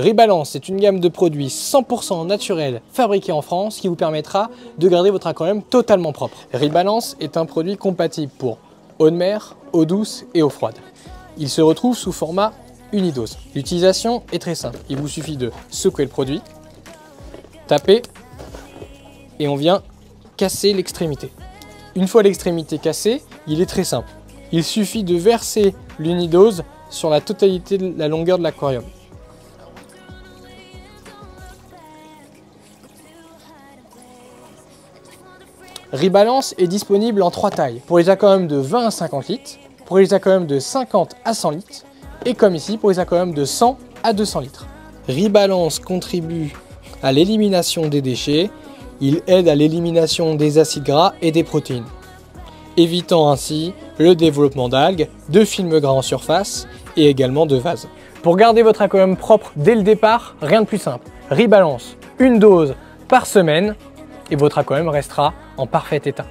Rebalance est une gamme de produits 100% naturels fabriqués en France qui vous permettra de garder votre aquarium totalement propre. Rebalance est un produit compatible pour eau de mer, eau douce et eau froide. Il se retrouve sous format unidose. L'utilisation est très simple. Il vous suffit de secouer le produit, taper et on vient casser l'extrémité. Une fois l'extrémité cassée, il est très simple. Il suffit de verser l'unidose sur la totalité de la longueur de l'aquarium. Rebalance est disponible en trois tailles. Pour les aquariums de 20 à 50 litres, pour les aquariums de 50 à 100 litres, et comme ici pour les aquariums de 100 à 200 litres. Rebalance contribue à l'élimination des déchets, il aide à l'élimination des acides gras et des protéines, évitant ainsi le développement d'algues, de films gras en surface et également de vases. Pour garder votre aquarium propre dès le départ, rien de plus simple. Rebalance, une dose par semaine et votre aquarium restera en parfait état.